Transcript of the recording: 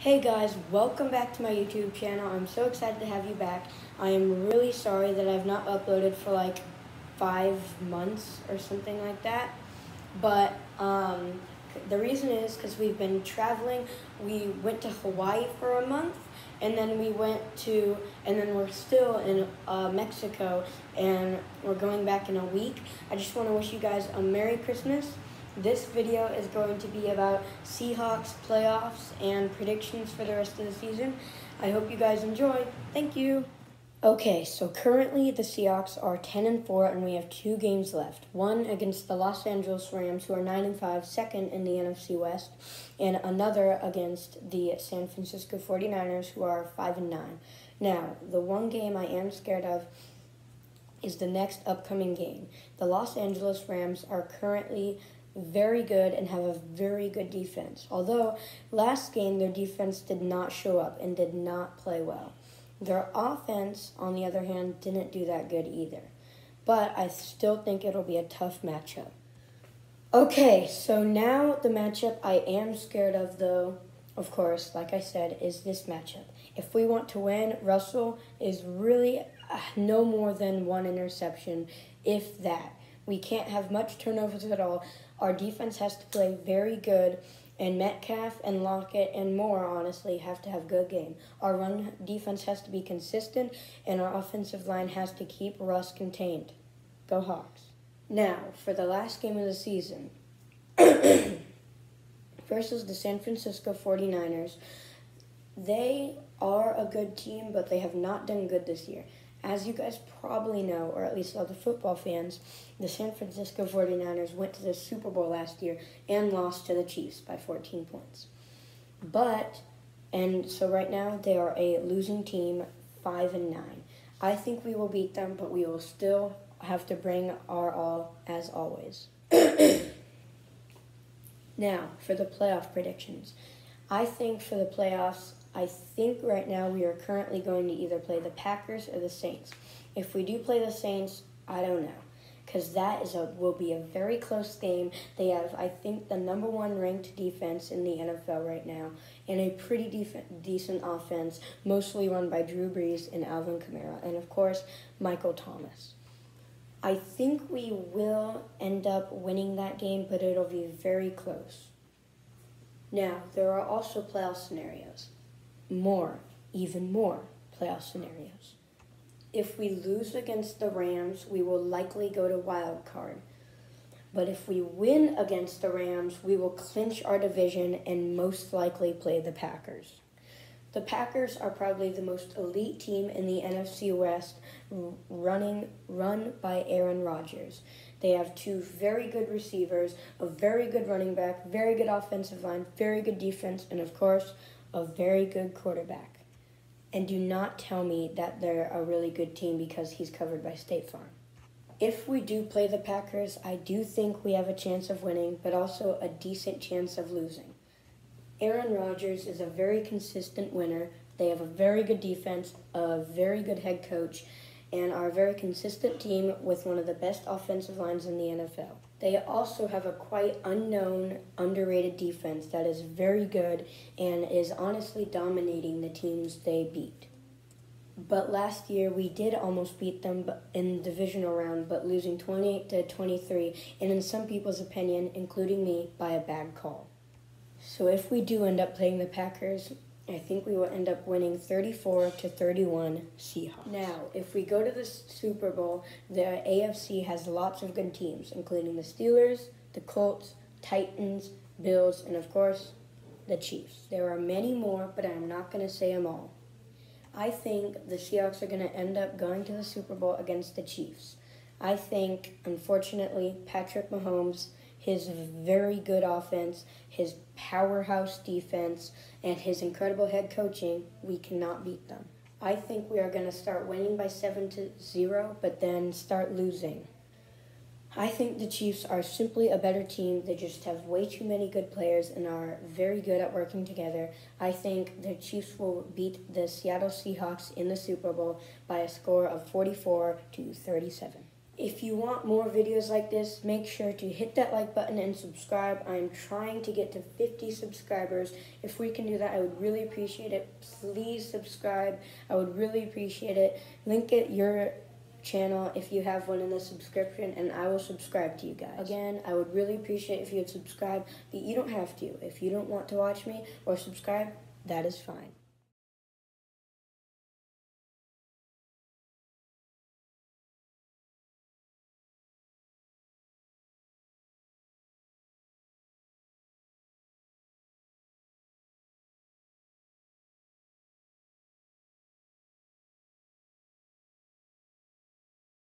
Hey guys, welcome back to my YouTube channel. I'm so excited to have you back. I am really sorry that I've not uploaded for like five months or something like that. But um, the reason is because we've been traveling. We went to Hawaii for a month, and then we went to, and then we're still in uh, Mexico, and we're going back in a week. I just want to wish you guys a Merry Christmas. This video is going to be about Seahawks playoffs and predictions for the rest of the season. I hope you guys enjoy. Thank you. Okay, so currently the Seahawks are 10 and 4 and we have two games left. One against the Los Angeles Rams who are 9 and 5, second in the NFC West, and another against the San Francisco 49ers who are 5 and 9. Now, the one game I am scared of is the next upcoming game. The Los Angeles Rams are currently very good and have a very good defense. Although last game their defense did not show up and did not play well. Their offense, on the other hand, didn't do that good either. But I still think it'll be a tough matchup. Okay, so now the matchup I am scared of, though, of course, like I said, is this matchup. If we want to win, Russell is really uh, no more than one interception, if that. We can't have much turnovers at all. Our defense has to play very good and Metcalf and Lockett and more, honestly, have to have good game. Our run defense has to be consistent, and our offensive line has to keep Russ contained. Go Hawks. Now, for the last game of the season, versus the San Francisco 49ers, they are a good team, but they have not done good this year. As you guys probably know, or at least all the football fans, the San Francisco 49ers went to the Super Bowl last year and lost to the Chiefs by 14 points. But, and so right now they are a losing team, 5 and 9. I think we will beat them, but we will still have to bring our all as always. now, for the playoff predictions. I think for the playoffs, I think right now we are currently going to either play the Packers or the Saints. If we do play the Saints, I don't know. Because that is a will be a very close game. They have, I think, the number one ranked defense in the NFL right now, and a pretty def- decent offense, mostly run by Drew Brees and Alvin Kamara, and of course Michael Thomas. I think we will end up winning that game, but it'll be very close. Now, there are also playoff scenarios more, even more playoff scenarios. If we lose against the Rams, we will likely go to wild card. But if we win against the Rams, we will clinch our division and most likely play the Packers. The Packers are probably the most elite team in the NFC West, running run by Aaron Rodgers. They have two very good receivers, a very good running back, very good offensive line, very good defense, and of course, a very good quarterback. And do not tell me that they're a really good team because he's covered by State Farm. If we do play the Packers, I do think we have a chance of winning, but also a decent chance of losing. Aaron Rodgers is a very consistent winner. They have a very good defense, a very good head coach, and are a very consistent team with one of the best offensive lines in the NFL. They also have a quite unknown, underrated defense that is very good and is honestly dominating the teams they beat. But last year we did almost beat them in the divisional round, but losing 28 to 23, and in some people's opinion, including me, by a bad call. So if we do end up playing the Packers, I think we will end up winning 34 to 31 Seahawks. Now, if we go to the Super Bowl, the AFC has lots of good teams, including the Steelers, the Colts, Titans, Bills, and of course, the Chiefs. There are many more, but I'm not going to say them all. I think the Seahawks are going to end up going to the Super Bowl against the Chiefs. I think, unfortunately, Patrick Mahomes his very good offense, his powerhouse defense, and his incredible head coaching, we cannot beat them. I think we are going to start winning by 7 to 0, but then start losing. I think the Chiefs are simply a better team. They just have way too many good players and are very good at working together. I think the Chiefs will beat the Seattle Seahawks in the Super Bowl by a score of 44 to 37. If you want more videos like this, make sure to hit that like button and subscribe. I'm trying to get to 50 subscribers. If we can do that, I would really appreciate it. Please subscribe. I would really appreciate it. Link it your channel if you have one in the subscription and I will subscribe to you guys. Again, I would really appreciate if you would subscribe, but you don't have to. If you don't want to watch me or subscribe, that is fine.